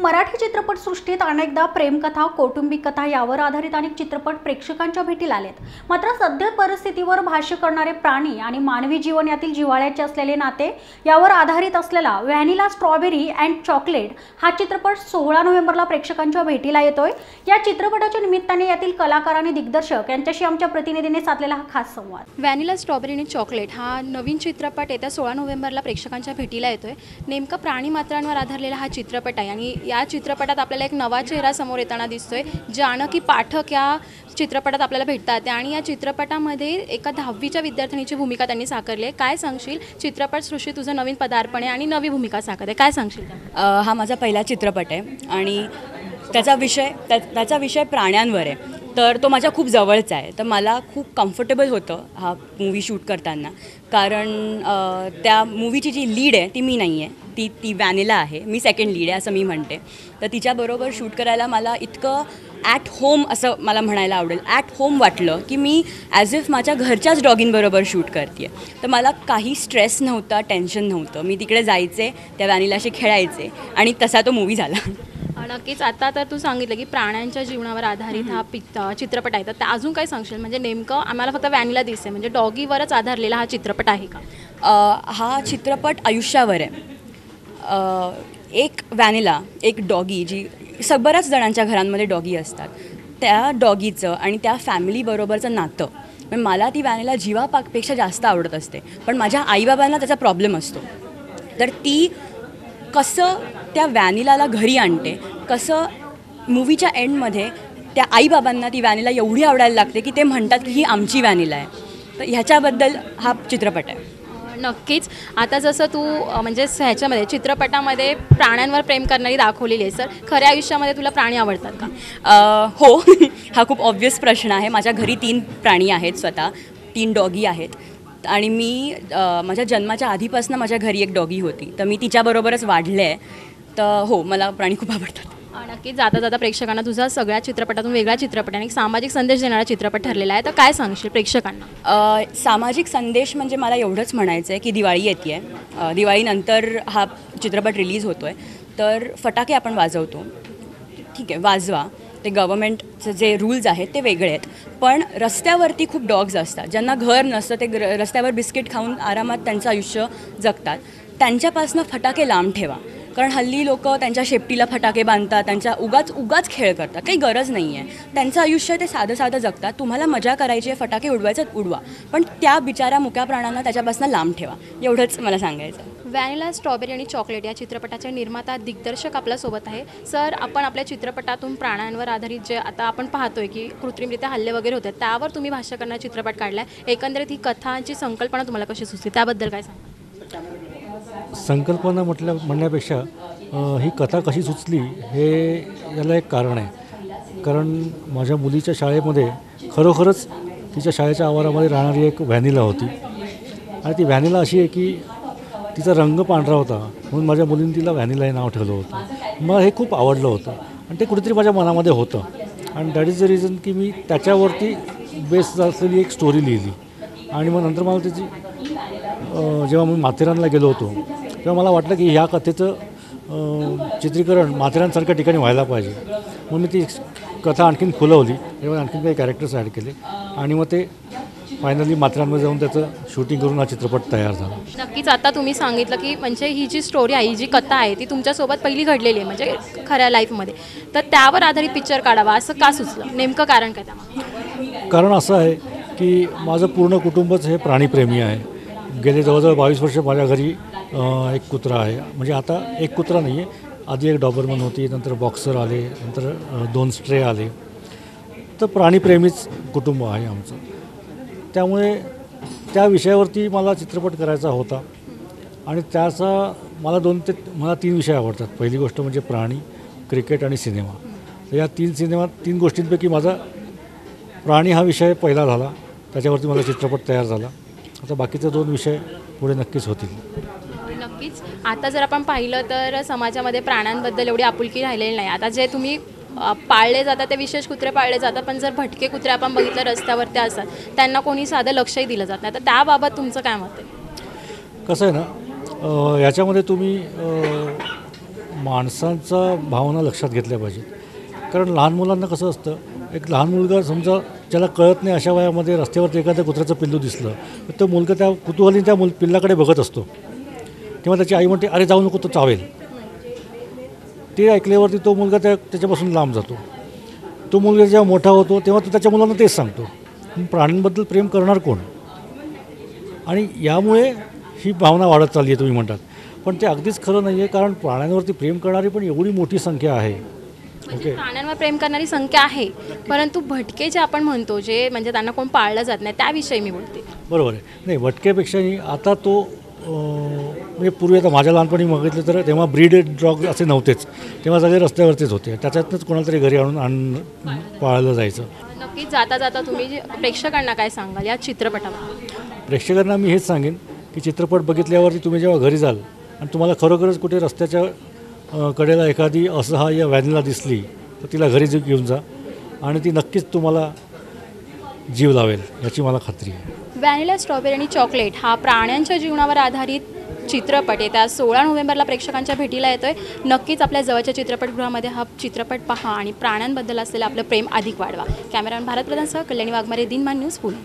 मराठी चित्रपटसृष्टीत अनेकदा प्रेमकथा कौटुंबिक कथा यावर आधारित अनेक चित्रपट प्रेक्षकांच्या भेटीला आलेत. मात्र सध्या परिस्थितीवर भाष्य करणारे प्राणी आणि मानवी जीवन यातील जिव्हाळ्याचे असलेले नाते यावर आधारित असलेला व्हॅनिला स्ट्रॉबेरी अँड चॉकलेट हा चित्रपट सोळा नोव्हेंबरला प्रेक्षकांच्या भेटीला येतोय. या चित्रपटाच्या निमित्ताने यातील कलाकार आणि दिग्दर्शक यांच्याशी आमच्या प्रतिनिधीने साधलेला हा खास संवाद. व्हॅनिला स्ट्रॉबेरी आणि चॉकलेट हा नवीन चित्रपट येत्या सोळा नोव्हेंबरला प्रेक्षकांच्या भेटीला येतोय. नेमकं प्राणीमात्रांवर आधारलेला हा चित्रपट आहे आणि या चित्रपटात आपल्याला एक नवा चेहरा समोर येताना दिसतोय. जानकी पाठक या चित्रपटात आपल्याला भेटतात. आणि या चित्रपटामध्ये एका दहावीच्या विद्यार्थिनीची भूमिका त्यांनी साकारली आहे. काय सांगशील? चित्रपटसृष्टी तुझं नवीन पदार्पण आहे आणि नवी भूमिका साकारते आहे. काय सांगशील हा माझा पहिला चित्रपट आहे. आणि त्याचा विषय त्या त्याचा विषय प्राण्यांवर आहे. तर तो माझ्या खूप जवळचा आहे. तर मला खूप कम्फर्टेबल होतं हा मूवी शूट करताना. कारण त्या मूवीची जी लीड आहे ती मी नाही आहे ती ती वॅनिला आहे. मी सेकंड लीड आहे असं मी म्हणते. तर तिच्याबरोबर शूट करायला मला इतकं ॲट होम असं मला म्हणायला आवडेल. ॲट होम वाटलं की मी ॲज इफ माझ्या घरच्याच डॉगींबरोबर शूट करते तर मला काही स्ट्रेस नव्हता टेन्शन नव्हतं. मी तिकडे जायचे त्या वॅनिलाशी खेळायचे आणि तसा तो मूवी झाला. नक्कीच आता तर तू सांगितलं की प्राण्यांच्या जीवनावर आधारित हा पिक चित्रपट आहे. तर त्या अजून काय सांगशील? म्हणजे नेमकं आम्हाला फक्त व्हॅनिला दिसते. म्हणजे डॉगीवरच आधारलेला हा चित्रपट आहे का? अ, हा चित्रपट आयुष्यावर आहे. अ, एक वॅनिला एक डॉगी जी स बऱ्याच जणांच्या घरांमध्ये डॉगी असतात. त्या डॉगीचं आणि त्या फॅमिलीबरोबरचं नातं. म्हणजे मला ती वॅनिला जीवापाकपेक्षा जास्त आवडत असते. पण माझ्या आईबाबांना त्याचा प्रॉब्लेम असतो. तर ती कसं त्या वॅनिलाला घरी आणते? कसं मूवीच्या एंडमध्ये त्या आईबाबांना ती वॅनिला एवढी आवडायला लागते की ते म्हणतात की ही आमची वॅनिला आहे. तर ह्याच्याबद्दल हा चित्रपट आहे. नक्कीच. आता जसं तू म्हणजे ह्याच्यामध्ये चित्रपटामध्ये प्राण्यांवर प्रेम करणारी दाखवलेली आहे सर. खऱ्या आयुष्यामध्ये तुला प्राणी आवडतात का? हो. हा खूप ऑब्वियस प्रश्न आहे. माझ्या घरी तीन प्राणी आहेत स्वतः. तीन डॉगी आहेत. आणि मी माझ्या जन्माच्या आधीपासून माझ्या घरी एक डॉगी होती. तर मी तिच्याबरोबरच वाढले आहे. तर हो मला प्राणी खूप आवडतात. अ, नक्कीच. जाता जाता प्रेक्षकांना तुझा सगळ्या चित्रपटातून वेगळा चित्रपट आणि एक सामाजिक संदेश देणारा चित्रपट ठरलेला आहे. तर काय सांगशील प्रेक्षकांना? सामाजिक संदेश म्हणजे मला एवढंच म्हणायचं आहे की दिवाळी येते आहे दिवाळीनंतर हा चित्रपट रिलीज होतो आहे तर फटाके आपण वाजवतो. ठीक आहे वाजवा. ते गव्हर्मेंटचे जे रूल्स आहेत ते वेगळे आहेत. पण रस्त्यावरती खूप डॉग्स असतात. ज्यांना घर नसतं ते ग्र रस्त्यावर बिस्किट खाऊन आरामात त्यांचं आयुष्य जगतात. त्यांच्यापासनं फटाके लांब ठेवा. कारण हल्ली लोक त्यांच्या शेपटीला फटाके बांधतात त्यांच्या उगाच उगाच खेळ करतात. काही गरज नाही आहे त्यांचं आयुष्य ते साधं साधं जगतात. तुम्हाला मजा करायची आहे फटाके उडवायचं उडवा. पण त्या बिचाऱ्या मुक्या प्राण्यांना त्याच्यापासून लांब ठेवा. एवढंच मला सांगायचं व्हॅनिला स्ट्रॉबेरी आणि चॉकलेट या चित्रपटाच्या निर्माता दिग्दर्शक आपल्यासोबत आहे. सर आपण आपल्या चित्रपटातून प्राण्यांवर आधारित जे आता आपण पाहतोय की कृत्रिमरित्या हल्ले वगैरे होते त्यावर तुम्ही भाष्य करणारा चित्रपट काढला आहे एकंदरीत ही कथांची संकल्पना तुम्हाला कशी सुचते त्याबद्दल काय सांगा संकल्पना म्हटल्या म्हणण्यापेक्षा ही कथा कशी सुचली हे याला एक कारण आहे. कारण माझ्या मुलीच्या शाळेमध्ये खरोखरच तिच्या शाळेच्या आवारामध्ये राहणारी एक व्हॅनिला होती. आणि ती व्हॅनिला अशी आहे की तिचा रंग पांढरा होता म्हणून माझ्या मुलीने तिला व्हॅनिला हे नाव ठेवलं होतं. मला हे खूप आवडलं होतं आणि ते कुठेतरी माझ्या मनामध्ये होतं. आणि दॅट इज द रिझन की मी त्याच्यावरती बेस्ड असलेली एक स्टोरी लिहिली. आणि मग नंतर मला त्याची जेव्हा मी माथेरानला गेलो होतो तेव्हा मला वाटलं की ह्या कथेचं चित्रीकरण माथेरानसारख्या ठिकाणी व्हायला पाहिजे. मग मी ती कथा आणखीन खुलवली. तेव्हा आणखीन काही कॅरेक्टर्स ॲड केले. आणि मग ते फायनली माथेरानमध्ये जाऊन त्याचं शूटिंग करून हा चित्रपट तयार झाला. नक्कीच आता तुम्ही सांगितलं की म्हणजे ही जी स्टोरी आहे ही जी कथा आहे ती तुमच्यासोबत पहिली घडलेली आहे म्हणजे खऱ्या लाईफमध्ये तर त्यावर आधारित पिक्चर काढावा असं का सुचलं? नेमकं कारण काय त्यामागे? कारण असं आहे की माझं पूर्ण कुटुंबच हे प्राणीप्रेमी आहे. गेले जवळजवळ बावीस वर्ष माझ्या घरी एक कुत्रा आहे. म्हणजे आता एक कुत्रा नाही आहे आधी एक डॉबरमन होती नंतर बॉक्सर आले नंतर दोन स्ट्रे आले. तर प्राणीप्रेमीच कुटुंब आहे आमचं. त्यामुळे त्या विषयावरती मला चित्रपट करायचा होता. आणि त्याचा मला दोन ते मला तीन विषय आवडतात. पहिली गोष्ट म्हणजे प्राणी क्रिकेट आणि सिनेमा. तर या तीन सिनेमा तीन गोष्टींपैकी माझा प्राणी हा विषय पहिला झाला. त्याच्यावरती माझा चित्रपट तयार झाला. आता बाकीचे दोन विषय पुढे नक्कीच होतील. नक्कीच. आता जर आपण पाहिलं तर समाजामध्ये प्राण्यांबद्दल एवढी आपुलकी राहिलेली नाही. आता जे तुम्ही पाळले जातात ते विशेष कुत्रे पाळले जातात पण जर भटके कुत्रे आपण बघितलं रस्त्यावर ते असतात त्यांना कोणी साधं लक्षही दिलं जात नाही. तर त्याबाबत तुमचं काय मत आहे? कसं आहे ना याच्यामध्ये तुम्ही माणसांचा भावना लक्षात घेतल्या पाहिजेत. कारण लहान मुलांना कसं असतं एक लहान मुलगा समजा ज्याला कळत नाही अशा वयामध्ये रस्त्यावरती एखाद्या कुत्र्याचं पिल्लू दिसलं तर तो मुलगा त्या कुतूहली त्या मुल पिल्लाकडे बघत असतो. तेव्हा त्याची आई म्हणते अरे जाऊ नको तो चावेल. ते ऐकल्यावरती तो मुलगा त्या त्याच्यापासून लांब जातो. तो मुलगा जेव्हा मोठा होतो तेव्हा तो त्याच्या मुलांना तेच सांगतो प्राण्यांबद्दल प्रेम करणार कोण? आणि यामुळे ही भावना वाढत चालली आहे तुम्ही म्हणतात. पण ते अगदीच खरं नाही आहे कारण प्राण्यांवरती प्रेम करणारी पण एवढी मोठी संख्या आहे. म्हणजे प्राण्यांवर प्रेम करणारी संख्या आहे. परंतु भटके जे आपण म्हणतो जे म्हणजे त्यांना कोण पाळलं जात नाही त्याविषयी मी बोलते. बरोबर आहे. नाही भटक्यापेक्षाही आता तो म्हणजे पूर्वी आता माझ्या लहानपणी बघितलं तर तेव्हा ब्रीड डॉग असे नव्हतेच. तेव्हा सगळे रस्त्यावरतीच होते. त्याच्यातनंच कोणाला तरी घरी आणून आण पाळलं जायचं. नक्कीच जाता जाता तुम्ही प्रेक्षकांना काय सांगाल या चित्रपटावर प्रेक्षकांना मी हेच सांगेन की चित्रपट बघितल्यावरती तुम्ही जेव्हा घरी जाल आणि तुम्हाला खरोखरच कुठे रस्त्याच्या कडेला एखादी असहाय्य व्हॅनला दिसली तर तिला घरी जी घेऊन जा. आणि ती नक्कीच तुम्हाला जीव लावेल याची मला खात्री आहे. व्हॅनिला स्ट्रॉबेरी आणि चॉकलेट हा प्राण्यांच्या जीवनावर आधारित चित्रपट येत्या सोळा नोव्हेंबरला प्रेक्षकांच्या भेटीला येतोय. नक्कीच आपल्या जवळच्या चित्रपटगृहामध्ये हा चित्रपट पहा आणि प्राण्यांबद्दल असलेलं आपलं प्रेम अधिक वाढवा. कॅमेरामॅन भारत प्रधानसह कल्याणी वाघमारे दिनमान न्यूज पुणे.